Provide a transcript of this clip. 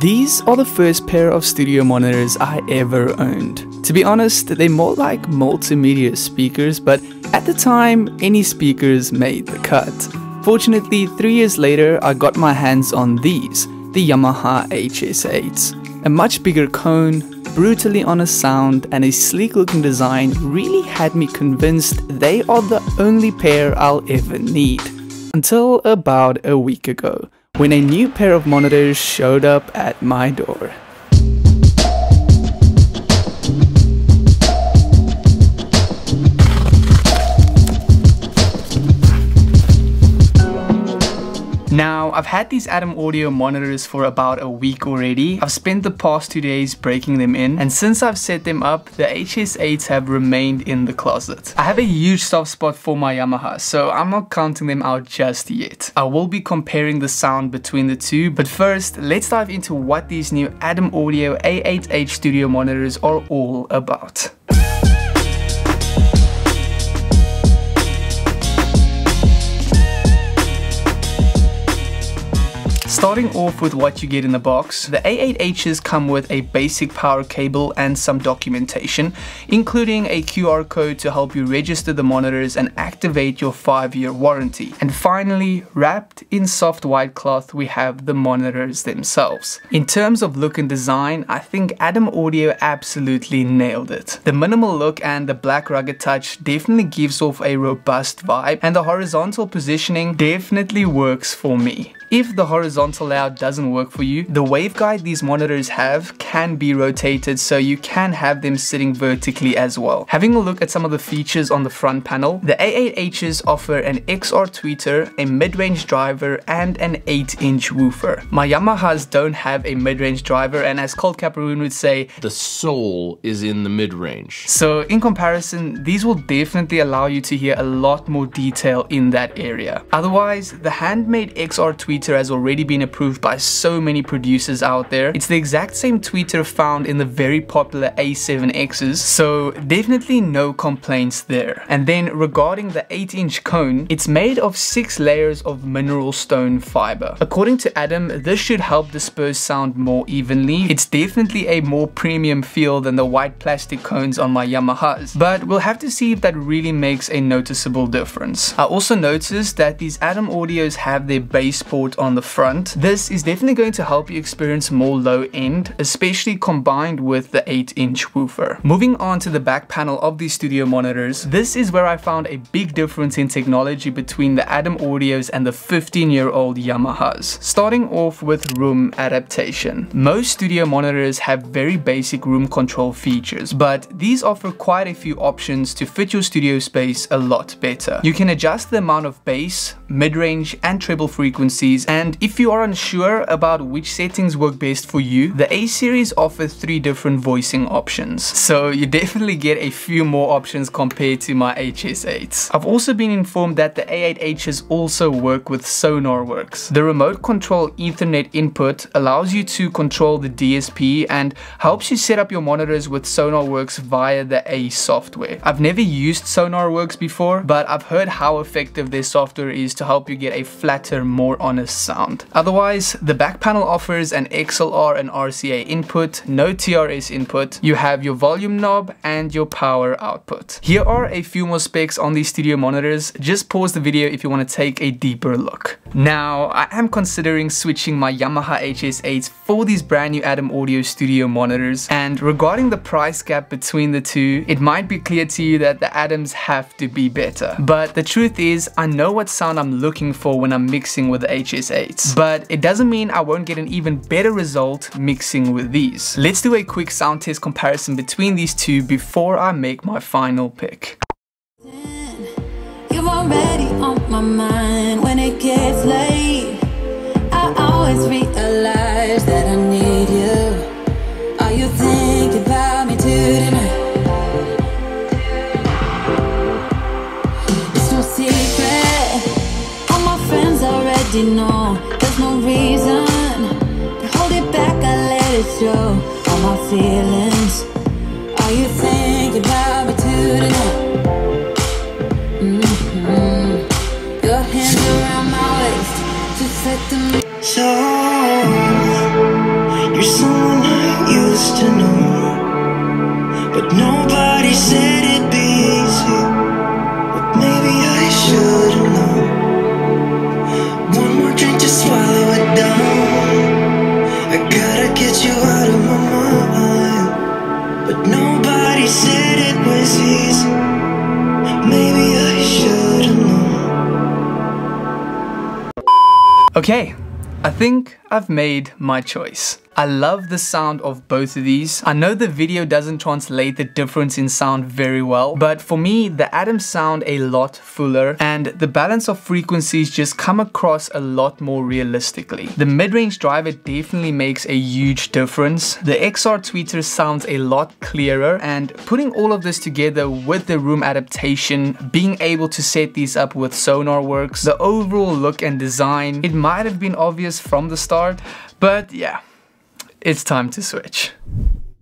These are the first pair of studio monitors I ever owned. To be honest, they're more like multimedia speakers, but at the time, any speakers made the cut. Fortunately, three years later, I got my hands on these, the Yamaha HS8s. A much bigger cone, brutally honest sound, and a sleek looking design really had me convinced they are the only pair I'll ever need. Until about a week ago, when a new pair of monitors showed up at my door. I've had these Adam Audio monitors for about a week already. I've spent the past two days breaking them in, and since I've set them up, the HS8s have remained in the closet. I have a huge soft spot for my Yamaha, so I'm not counting them out just yet. I will be comparing the sound between the two, but first, let's dive into what these new Adam Audio A8H studio monitors are all about. Starting off with what you get in the box, the A8Hs come with a basic power cable and some documentation, including a QR code to help you register the monitors and activate your 5-year warranty. And finally, wrapped in soft white cloth, we have the monitors themselves. In terms of look and design, I think Adam Audio absolutely nailed it. The minimal look and the black rugged touch definitely gives off a robust vibe, and the horizontal positioning definitely works for me. If the horizontal layout doesn't work for you, the waveguide these monitors have can be rotated so you can have them sitting vertically as well. Having a look at some of the features on the front panel, the A8Hs offer an XR tweeter, a mid-range driver, and an 8-inch woofer. My Yamahas don't have a mid-range driver and as Cold Caparoon would say, the soul is in the mid-range. So in comparison, these will definitely allow you to hear a lot more detail in that area. Otherwise, the handmade XR tweeter has already been approved by so many producers out there. It's the exact same tweeter found in the very popular A7Xs, so definitely no complaints there. And then regarding the 8 inch cone, it's made of 6 layers of mineral stone fiber. According to Adam, this should help disperse sound more evenly. It's definitely a more premium feel than the white plastic cones on my Yamahas, but we'll have to see if that really makes a noticeable difference. I also noticed that these Adam Audios have their bass port port on the front. This is definitely going to help you experience more low end, especially combined with the 8 inch woofer. Moving on to the back panel of these studio monitors, this is where I found a big difference in technology between the Adam Audios and the 15 year old Yamahas. Starting off with room adaptation. Most studio monitors have very basic room control features, but these offer quite a few options to fit your studio space a lot better. You can adjust the amount of bass, mid-range and treble frequencies and if you are unsure about which settings work best for you, the A-series offers three different voicing options. So you definitely get a few more options compared to my HS8s. I've also been informed that the A8Hs also work with SonarWorks. The remote control ethernet input allows you to control the DSP and helps you set up your monitors with SonarWorks via the A software. I've never used SonarWorks before, but I've heard how effective their software is to help you get a flatter, more honest sound. Otherwise, the back panel offers an XLR and RCA input, no TRS input, you have your volume knob and your power output. Here are a few more specs on these studio monitors, just pause the video if you want to take a deeper look. Now, I am considering switching my Yamaha HS8s for these brand new Adam Audio studio monitors, and regarding the price gap between the two, it might be clear to you that the Adams have to be better. But the truth is, I know what sound I'm looking for when I'm mixing with the HS HS8s. But it doesn't mean I won't get an even better result mixing with these. Let's do a quick sound test comparison between these two before I make my final pick. You're already on my mind when it late. I always realize that I need you. Are you thinking about me tonight? It's no secret. All my feelings Are you thinking about me tonight? Mm-hmm. Your hands around my waist Just let them So You're someone I used to know. But nobody said Okay, I think I've made my choice. I love the sound of both of these. I know the video doesn't translate the difference in sound very well, but for me, the Adam sound a lot fuller and the balance of frequencies just come across a lot more realistically. The mid-range driver definitely makes a huge difference. The XR tweeter sounds a lot clearer and putting all of this together with the room adaptation, being able to set these up with Sonarworks, the overall look and design, it might have been obvious from the start, but yeah, it's time to switch.